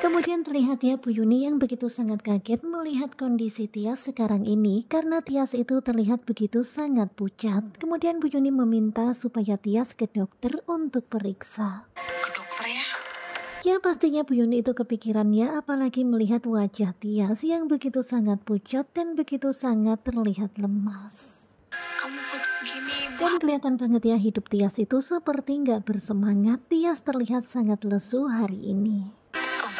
Kemudian terlihat ya Bu Yuni yang begitu sangat kaget melihat kondisi Tias sekarang ini karena Tias itu terlihat begitu sangat pucat. Kemudian Bu Yuni meminta supaya Tias ke dokter untuk periksa. Ke dokter ya? Ya pastinya Bu Yuni itu kepikiran ya apalagi melihat wajah Tias yang begitu sangat pucat dan begitu sangat terlihat lemas. Kamu pucat gini, Dan kelihatan banget ya hidup Tias itu seperti nggak bersemangat. Tias terlihat sangat lesu hari ini.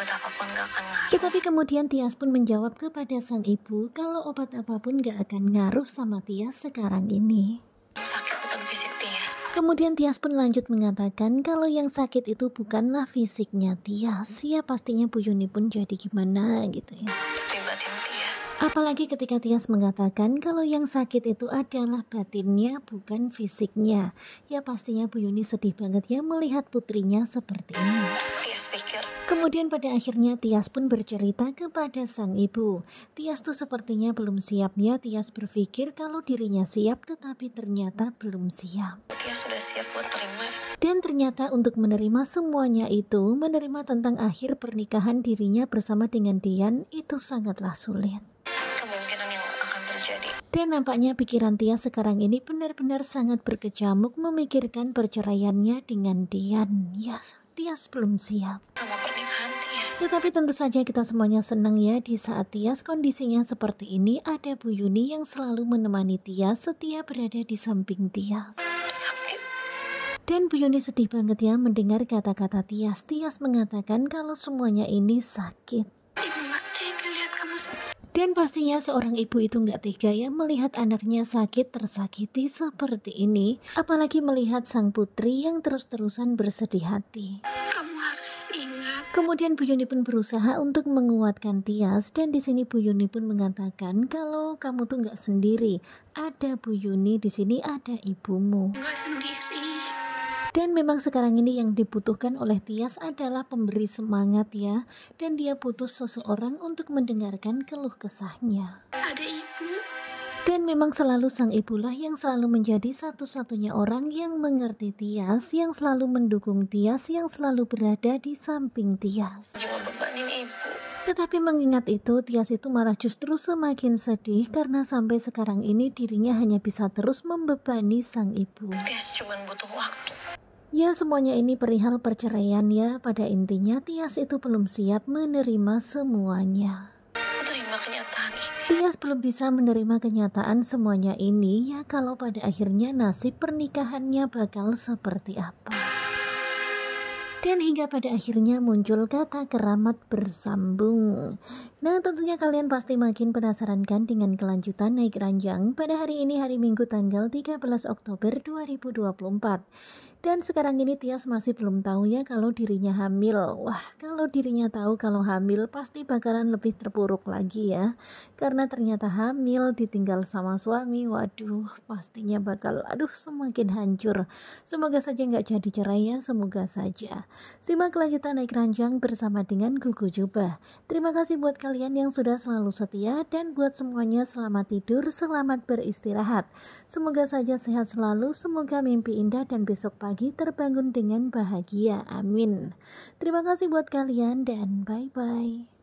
Obat apa pun gak akan ngaruh. Tetapi kemudian Tias pun menjawab kepada sang ibu kalau obat apa pun gak akan ngaruh sama Tias sekarang ini. Sakit bukan fisik Tias. Kemudian Tias pun lanjut mengatakan kalau yang sakit itu bukanlah fisiknya Tias. Ya pastinya Bu Yuni pun jadi gimana gitu ya. Tapi batin Tias. Apalagi ketika Tias mengatakan kalau yang sakit itu adalah batinnya bukan fisiknya. Ya pastinya Bu Yuni sedih banget ya melihat putrinya seperti ini. Tias pikir Kemudian pada akhirnya Tias pun bercerita kepada sang ibu. Tias tuh sepertinya belum siap ya. Tias berpikir kalau dirinya siap tetapi ternyata belum siap. Tias sudah siap buat terima. Dan ternyata untuk menerima semuanya itu, menerima tentang akhir pernikahan dirinya bersama dengan Dian itu sangatlah sulit. Kemungkinan yang akan terjadi. Dan nampaknya pikiran Tias sekarang ini benar-benar sangat berkecamuk memikirkan perceraiannya dengan Dian. Ya, Tias belum siap. Tetapi tentu saja kita semuanya senang ya di saat Tias kondisinya seperti ini ada Bu Yuni yang selalu menemani Tias setiap berada di samping Tias. Dan Bu Yuni sedih banget ya mendengar kata-kata Tias. Tias mengatakan kalau semuanya ini sakit. Dan pastinya seorang ibu itu nggak tega ya melihat anaknya sakit tersakiti seperti ini. Apalagi melihat sang putri yang terus-terusan bersedih hati. Kamu harus ingat. Kemudian Bu Yuni pun berusaha untuk menguatkan Tias dan di sini Bu Yuni pun mengatakan kalau kamu tuh nggak sendiri. Ada Bu Yuni di sini ada ibumu. Sendiri. Dan memang sekarang ini yang dibutuhkan oleh Tias adalah pemberi semangat ya. Dan dia butuh seseorang untuk mendengarkan keluh kesahnya. Ada ibu. Dan memang selalu sang ibulah yang selalu menjadi satu-satunya orang yang mengerti Tias, yang selalu mendukung Tias, yang selalu berada di samping Tias. Jangan bebanin ibu. Tetapi mengingat itu, Tias itu malah justru semakin sedih karena sampai sekarang ini dirinya hanya bisa terus membebani sang ibu. Tias cuma butuh waktu. Ya semuanya ini perihal perceraian ya, pada intinya Tias itu belum siap menerima semuanya. Terima kenyataan ini. Tias belum bisa menerima kenyataan semuanya ini ya kalau pada akhirnya nasib pernikahannya bakal seperti apa. Dan hingga pada akhirnya muncul kata keramat bersambung. Nah tentunya kalian pasti makin penasaran kan dengan kelanjutan naik ranjang pada hari ini hari Minggu tanggal 13 Oktober 2024. Dan sekarang ini Tias masih belum tahu ya kalau dirinya hamil. Wah, kalau dirinya tahu kalau hamil pasti bakalan lebih terpuruk lagi ya. Karena ternyata hamil ditinggal sama suami. Waduh, pastinya bakal aduh semakin hancur. Semoga saja nggak jadi cerai ya, semoga saja. Simak kelanjutan naik ranjang bersama dengan Gugu Jubah. Terima kasih buat kalian yang sudah selalu setia dan buat semuanya selamat tidur, selamat beristirahat. Semoga saja sehat selalu, semoga mimpi indah dan besok pagi terbangun dengan bahagia. Amin. Terima kasih buat kalian dan bye-bye.